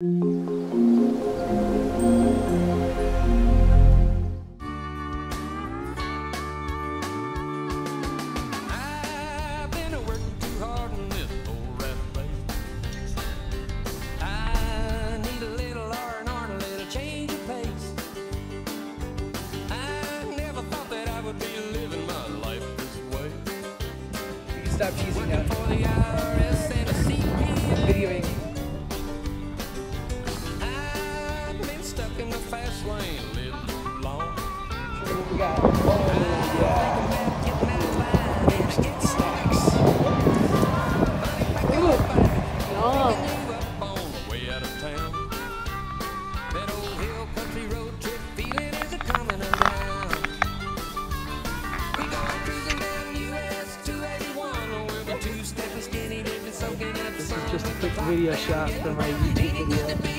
Thank mm -hmm. you. quick video shot for my YouTube video.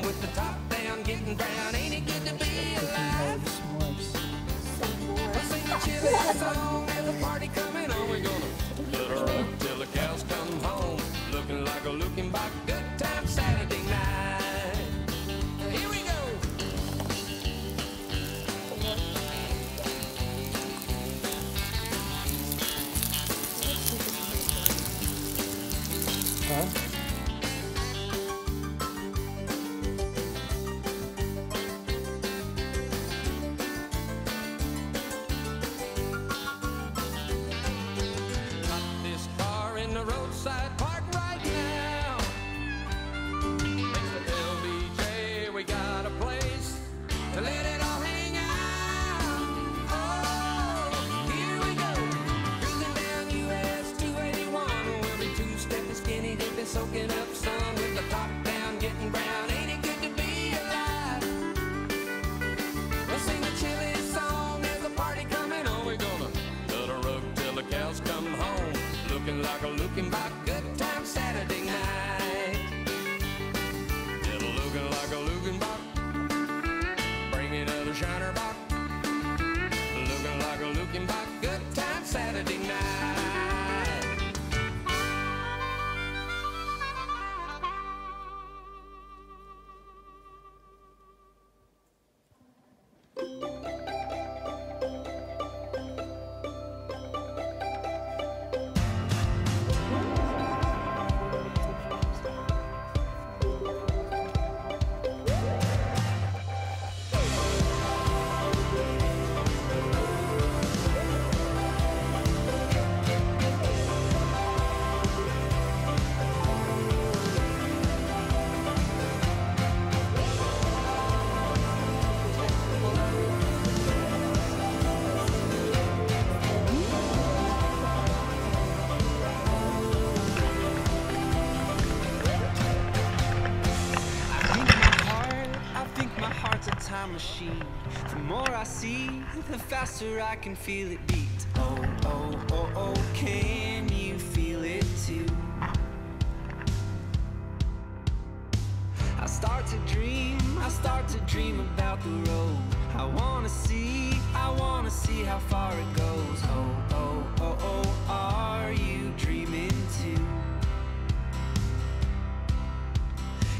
closer, I can feel it beat Oh, oh, oh, oh, can you feel it too? I start to dream, I start to dream about the road I wanna see, I wanna see how far it goes Oh, oh, oh, oh, are you dreaming too?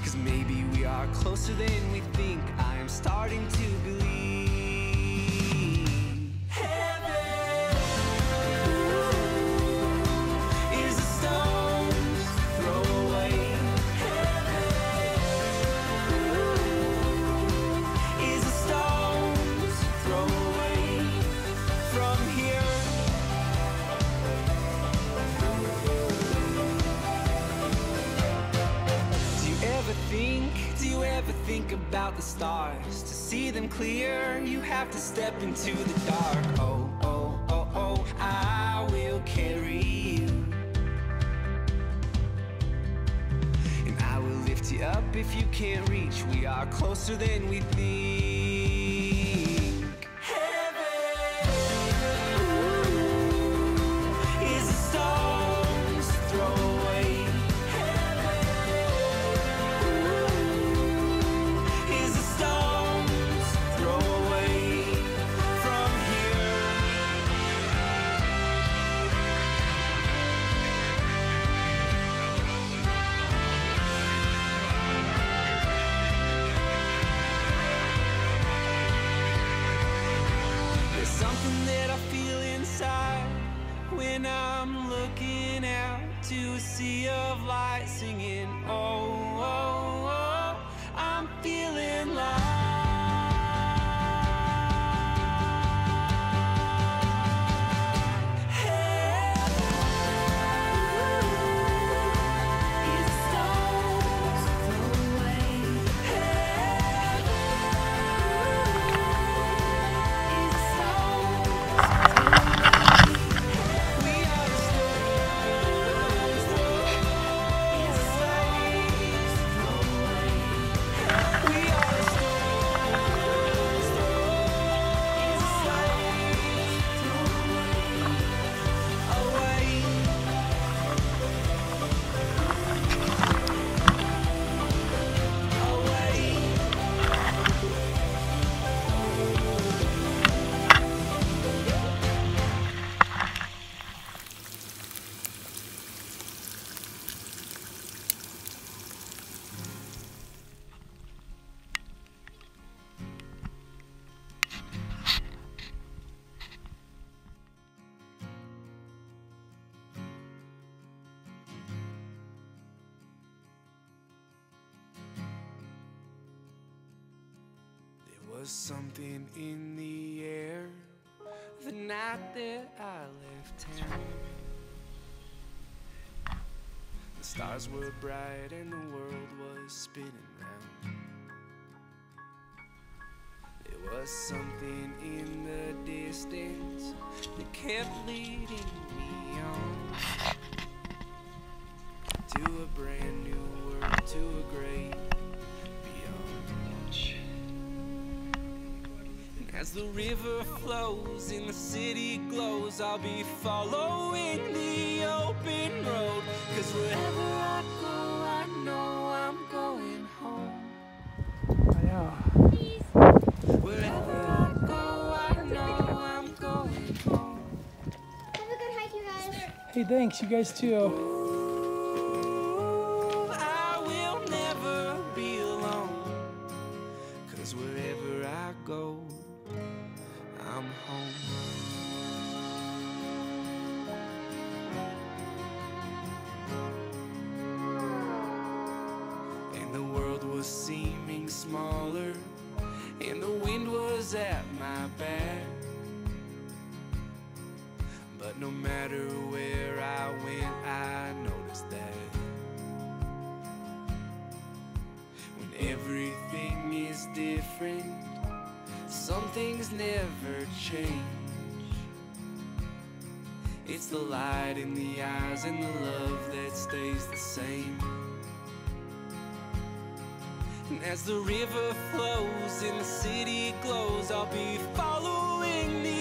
Cause maybe we are closer than we think I am starting to believe them clear, you have to step into the dark. Oh, oh, oh, oh, I will carry you. And I will lift you up if you can't reach. We are closer than we think. I'm looking out to a sea of light singing. Was something in the air the night that I left town. The stars were bright and the world was spinning round. There was something in the distance that kept leading me on to a brand new world, to a great as the river flows and the city glows, I'll be following the open road. Cause wherever I go, I know I'm going home. Yeah. Wherever I go, I know I'm going home. Have a good hike, you guys. Hey, thanks. You guys too. And the wind was at my back. But no matter where I went, I noticed that when everything is different, some things never change. It's the light in the eyes and the love that stays the same. And as the river flows and the city glows, I'll be following the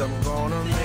I'm gonna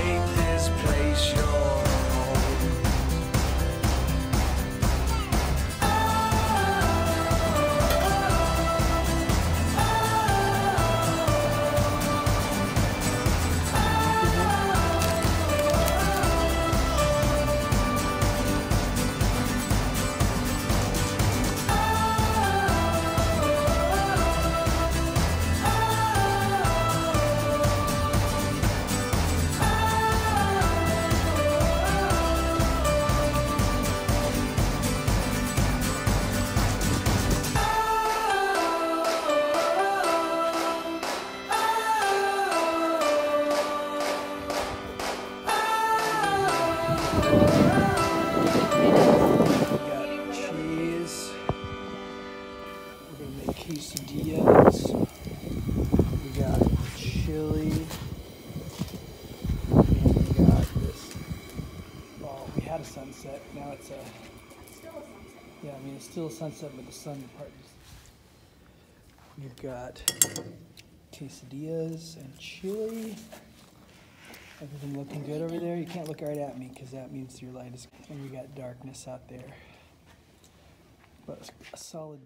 quesadillas. We got chili. And we got this. We had a sunset. Now it's a. Yeah, I mean it's still a sunset, but the sun part. We've got quesadillas and chili. Everything looking good over there. You can't look right at me because that means your light is. And we got darkness out there. But a solid.